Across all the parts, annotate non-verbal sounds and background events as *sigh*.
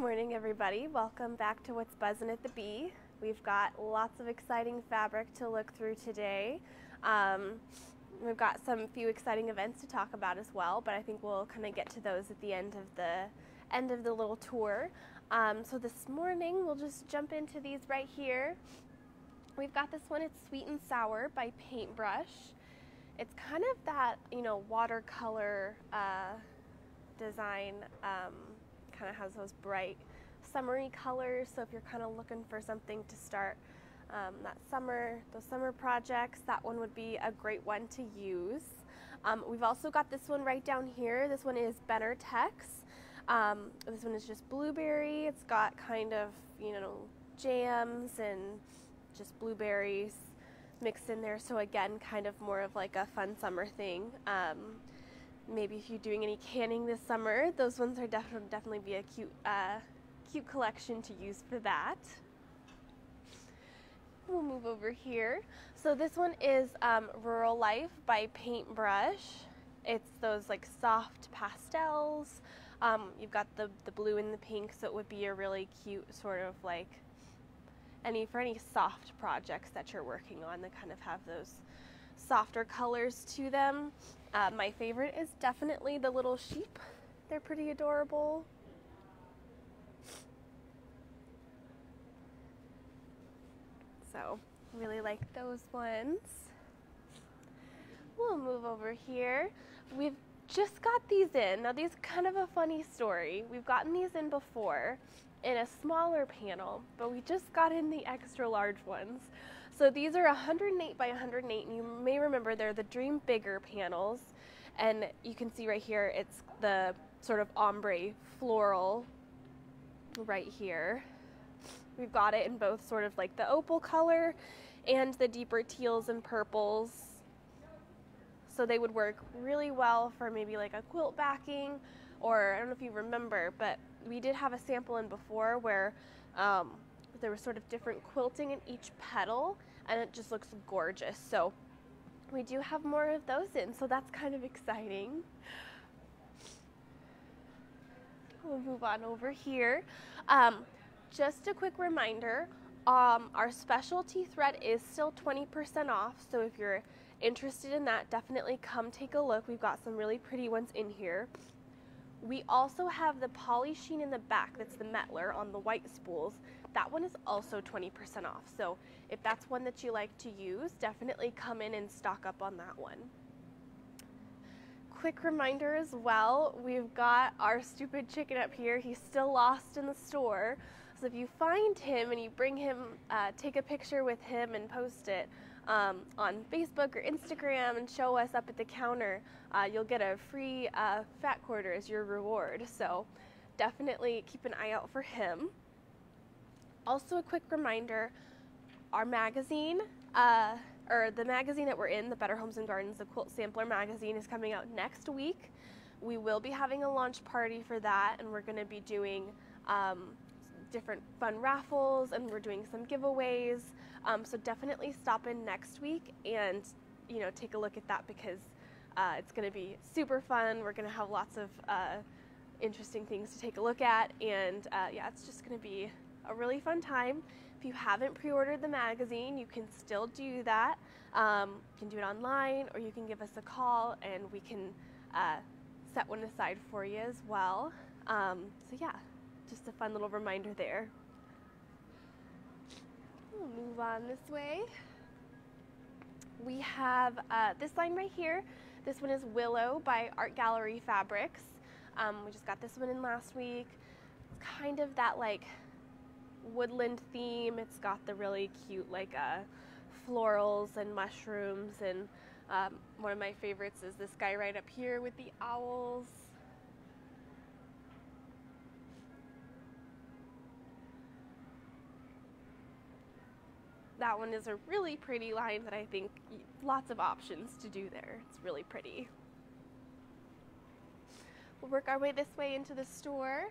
morning, everybody. Welcome back to What's Buzzing at the Bee. We've got lots of exciting fabric to look through today. Um, we've got some few exciting events to talk about as well, but I think we'll kind of get to those at the end of the end of the little tour. Um, so this morning we'll just jump into these right here. We've got this one. It's Sweet and Sour by Paintbrush. It's kind of that you know watercolor uh, design. Um, kind of has those bright summery colors. So if you're kind of looking for something to start um, that summer, those summer projects, that one would be a great one to use. Um, we've also got this one right down here. This one is Benartex. Um, this one is just blueberry. It's got kind of, you know, jams and just blueberries mixed in there. So again, kind of more of like a fun summer thing. Um, maybe if you're doing any canning this summer, those ones are def definitely be a cute, uh, cute collection to use for that. We'll move over here. So this one is um, Rural Life by Paintbrush. It's those like soft pastels. Um, you've got the, the blue and the pink, so it would be a really cute sort of like any for any soft projects that you're working on that kind of have those softer colors to them. Uh, my favorite is definitely the little sheep. They're pretty adorable. So, really like those ones. We'll move over here. We've just got these in. Now, these kind of a funny story. We've gotten these in before in a smaller panel, but we just got in the extra large ones. So these are 108 by 108, and you may remember they're the Dream Bigger panels. And you can see right here, it's the sort of ombre floral right here. We've got it in both sort of like the opal color and the deeper teals and purples. So they would work really well for maybe like a quilt backing or I don't know if you remember, but we did have a sample in before where um, there was sort of different quilting in each petal and it just looks gorgeous. So we do have more of those in, so that's kind of exciting. We'll move on over here. Um, just a quick reminder, um, our specialty thread is still 20% off, so if you're interested in that, definitely come take a look. We've got some really pretty ones in here. We also have the poly sheen in the back, that's the Mettler on the white spools. That one is also 20% off. So if that's one that you like to use, definitely come in and stock up on that one. Quick reminder as well, we've got our stupid chicken up here. He's still lost in the store. So if you find him and you bring him, uh, take a picture with him and post it um, on Facebook or Instagram and show us up at the counter, uh, you'll get a free uh, fat quarter as your reward. So definitely keep an eye out for him. Also, a quick reminder our magazine, uh, or the magazine that we're in, the Better Homes and Gardens, the Quilt Sampler magazine, is coming out next week. We will be having a launch party for that, and we're going to be doing um, different fun raffles, and we're doing some giveaways. Um, so definitely stop in next week and you know take a look at that because uh, it's going to be super fun. We're going to have lots of uh, interesting things to take a look at, and uh, yeah, it's just going to be a really fun time. If you haven't pre-ordered the magazine, you can still do that. Um, you can do it online or you can give us a call and we can uh, set one aside for you as well. Um, so yeah, just a fun little reminder there. We'll move on this way. We have uh, this line right here. This one is Willow by Art Gallery Fabrics. Um, we just got this one in last week. It's kind of that like woodland theme. It's got the really cute like uh, florals and mushrooms and um, one of my favorites is this guy right up here with the owls. That one is a really pretty line that I think lots of options to do there. It's really pretty. We'll work our way this way into the store.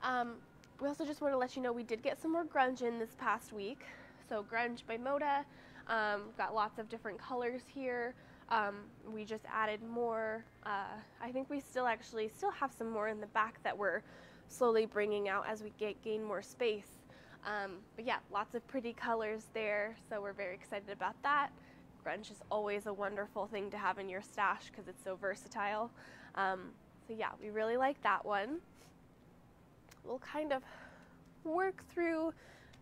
Um, we also just want to let you know we did get some more grunge in this past week. So grunge by Moda. Um, got lots of different colors here. Um, we just added more. Uh, I think we still actually still have some more in the back that we're slowly bringing out as we get, gain more space. Um, but yeah, lots of pretty colors there, so we're very excited about that. Grunge is always a wonderful thing to have in your stash because it's so versatile. Um, so yeah, we really like that one. We'll kind of work through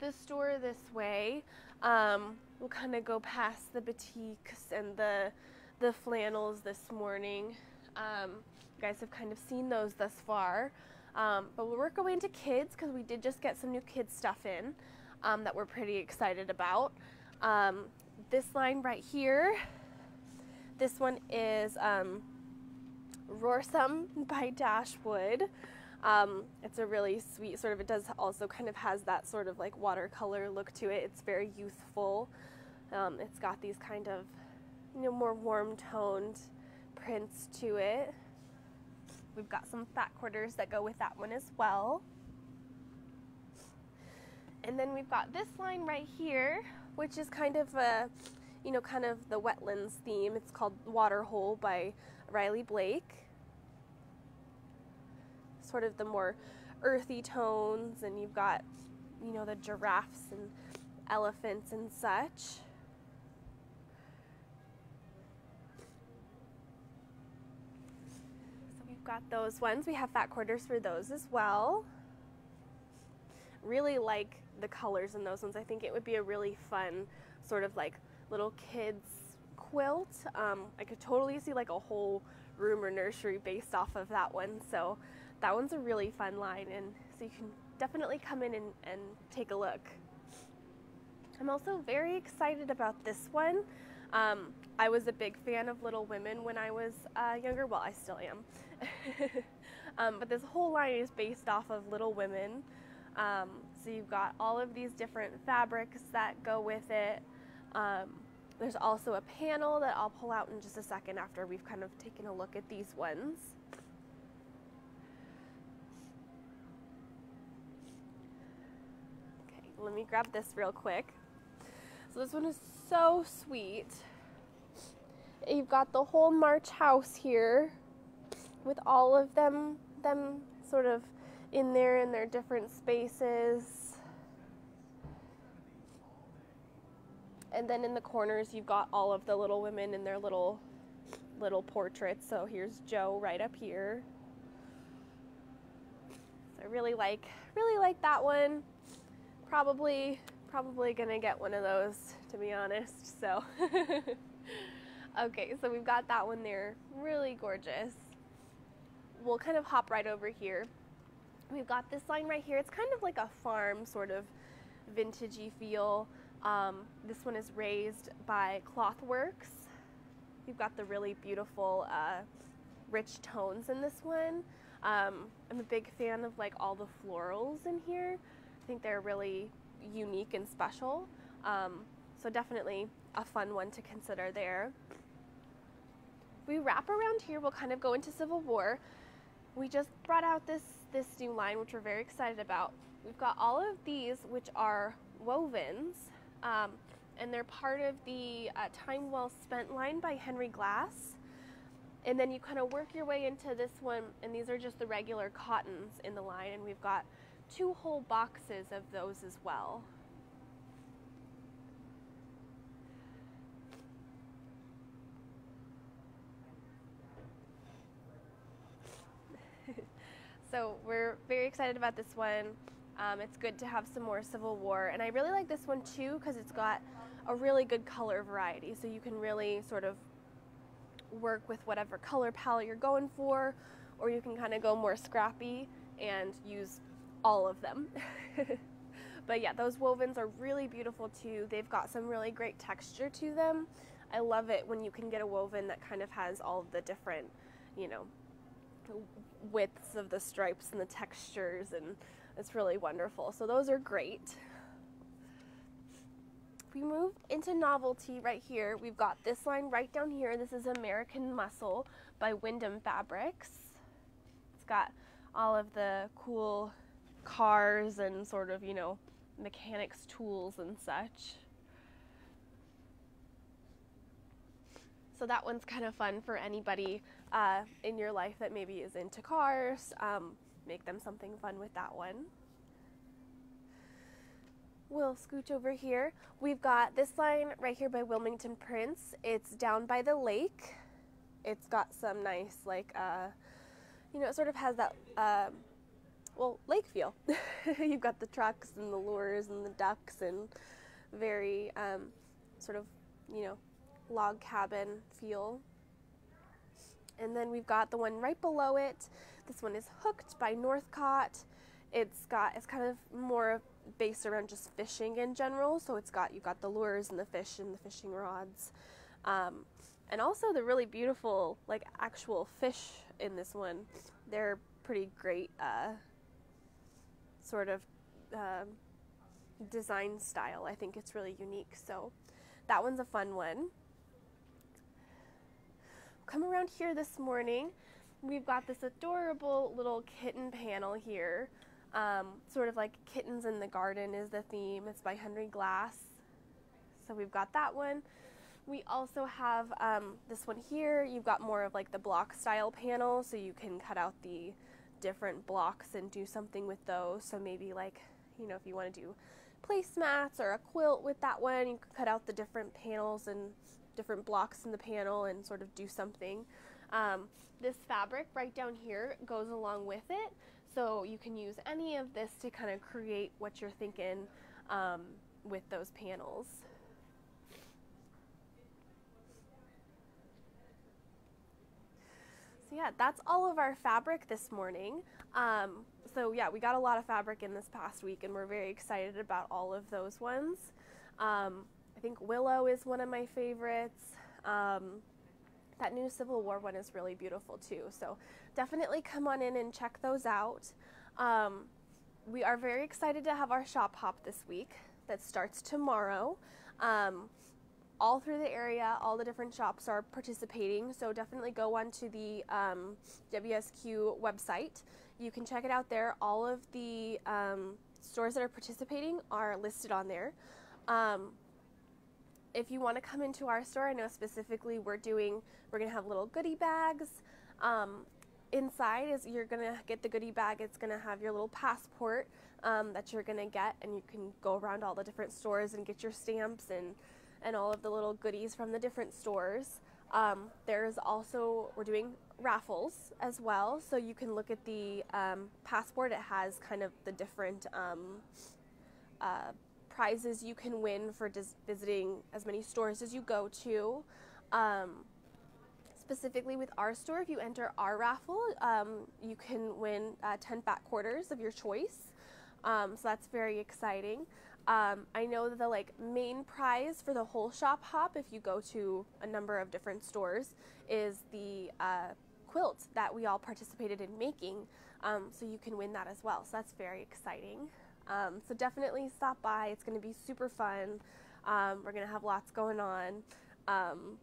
the store this way. Um, we'll kind of go past the batiks and the the flannels this morning. Um, you guys have kind of seen those thus far. Um, but our way into kids because we did just get some new kids stuff in um, that we're pretty excited about. Um, this line right here, this one is um, Roarsome by Dashwood. Um, it's a really sweet sort of, it does also kind of has that sort of like watercolor look to it. It's very youthful. Um, it's got these kind of, you know, more warm toned prints to it. We've got some fat quarters that go with that one as well. And then we've got this line right here, which is kind of a, you know, kind of the wetlands theme. It's called Waterhole by Riley Blake. Sort of the more earthy tones, and you've got, you know, the giraffes and elephants and such. Got those ones. We have fat quarters for those as well. Really like the colors in those ones. I think it would be a really fun sort of like little kids quilt. Um, I could totally see like a whole room or nursery based off of that one. So that one's a really fun line and so you can definitely come in and, and take a look. I'm also very excited about this one. Um, I was a big fan of Little Women when I was uh, younger. Well, I still am. *laughs* um, but this whole line is based off of Little Women. Um, so you've got all of these different fabrics that go with it. Um, there's also a panel that I'll pull out in just a second after we've kind of taken a look at these ones. Okay, let me grab this real quick. So this one is so sweet. You've got the whole March house here with all of them them sort of in there in their different spaces. And then in the corners you've got all of the little women in their little little portraits. So here's Jo right up here. So I really like really like that one. Probably probably gonna get one of those to be honest. So *laughs* okay, so we've got that one there. Really gorgeous we'll kind of hop right over here. We've got this line right here. It's kind of like a farm sort of vintagey feel. Um, this one is raised by Clothworks. You've got the really beautiful uh, rich tones in this one. Um, I'm a big fan of like all the florals in here. I think they're really unique and special. Um, so definitely a fun one to consider there. We wrap around here, we'll kind of go into Civil War we just brought out this, this new line, which we're very excited about. We've got all of these, which are wovens, um, and they're part of the uh, Time Well Spent line by Henry Glass. And then you kind of work your way into this one, and these are just the regular cottons in the line, and we've got two whole boxes of those as well. So we're very excited about this one. Um, it's good to have some more Civil War. And I really like this one too because it's got a really good color variety. So you can really sort of work with whatever color palette you're going for, or you can kind of go more scrappy and use all of them. *laughs* but yeah, those wovens are really beautiful too. They've got some really great texture to them. I love it when you can get a woven that kind of has all the different, you know, widths of the stripes and the textures and it's really wonderful. So those are great. We move into novelty right here. We've got this line right down here. This is American Muscle by Windham Fabrics. It's got all of the cool cars and sort of, you know, mechanics tools and such. So that one's kind of fun for anybody uh, in your life that maybe is into cars. Um, make them something fun with that one. We'll scooch over here. We've got this line right here by Wilmington Prints. It's down by the lake. It's got some nice, like, uh, you know, it sort of has that, uh, well, lake feel. *laughs* You've got the trucks and the lures and the ducks and very um, sort of, you know, log cabin feel. And then we've got the one right below it. This one is hooked by Northcott. It's got it's kind of more based around just fishing in general. So it's got you've got the lures and the fish and the fishing rods, um, and also the really beautiful like actual fish in this one. They're pretty great, uh, sort of uh, design style. I think it's really unique. So that one's a fun one. Come around here this morning. We've got this adorable little kitten panel here. Um, sort of like Kittens in the Garden is the theme. It's by Henry Glass. So we've got that one. We also have um, this one here. You've got more of like the block style panel, so you can cut out the different blocks and do something with those. So maybe like, you know, if you want to do placemats or a quilt with that one, you can cut out the different panels and different blocks in the panel and sort of do something. Um, this fabric right down here goes along with it. So you can use any of this to kind of create what you're thinking um, with those panels. So yeah, that's all of our fabric this morning. Um, so yeah, we got a lot of fabric in this past week and we're very excited about all of those ones. Um, think Willow is one of my favorites. Um, that new Civil War one is really beautiful too. So definitely come on in and check those out. Um, we are very excited to have our shop hop this week that starts tomorrow. Um, all through the area, all the different shops are participating. So definitely go onto the um, WSQ website. You can check it out there. All of the um, stores that are participating are listed on there. Um, if you want to come into our store, I know specifically we're doing, we're going to have little goodie bags. Um, inside is you're going to get the goodie bag. It's going to have your little passport um, that you're going to get, and you can go around all the different stores and get your stamps and, and all of the little goodies from the different stores. Um, there's also, we're doing raffles as well, so you can look at the um, passport. It has kind of the different um, uh, prizes you can win for just visiting as many stores as you go to. Um, specifically with our store, if you enter our raffle, um, you can win uh, 10 fat quarters of your choice. Um, so that's very exciting. Um, I know that the like main prize for the whole shop hop, if you go to a number of different stores, is the uh, quilt that we all participated in making. Um, so you can win that as well. So that's very exciting. Um, so definitely stop by. It's going to be super fun. Um, we're going to have lots going on. Um,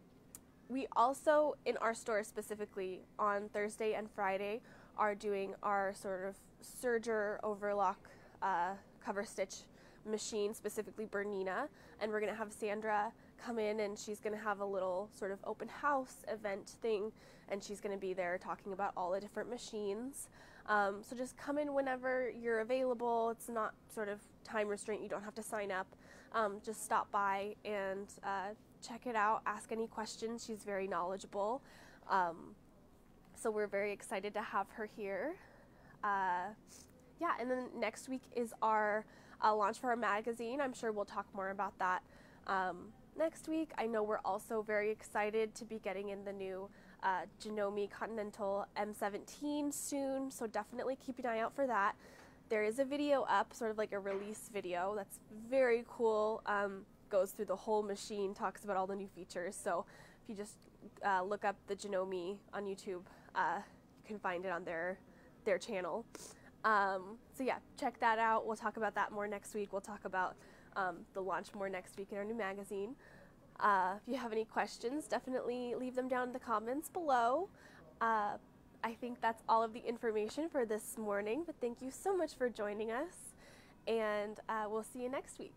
we also, in our store specifically, on Thursday and Friday, are doing our sort of serger overlock uh, cover stitch machine, specifically Bernina. And we're going to have Sandra come in and she's going to have a little sort of open house event thing. And she's going to be there talking about all the different machines. Um, so just come in whenever you're available. It's not sort of time restraint. You don't have to sign up. Um, just stop by and uh, check it out. Ask any questions. She's very knowledgeable. Um, so we're very excited to have her here. Uh, yeah, and then next week is our uh, launch for our magazine. I'm sure we'll talk more about that um, next week. I know we're also very excited to be getting in the new uh, Janome Continental M17 soon, so definitely keep an eye out for that. There is a video up, sort of like a release video, that's very cool. Um, goes through the whole machine, talks about all the new features. So if you just uh, look up the Janome on YouTube, uh, you can find it on their their channel. Um, so yeah, check that out. We'll talk about that more next week. We'll talk about um, the launch more next week in our new magazine. Uh, if you have any questions, definitely leave them down in the comments below. Uh, I think that's all of the information for this morning, but thank you so much for joining us, and uh, we'll see you next week.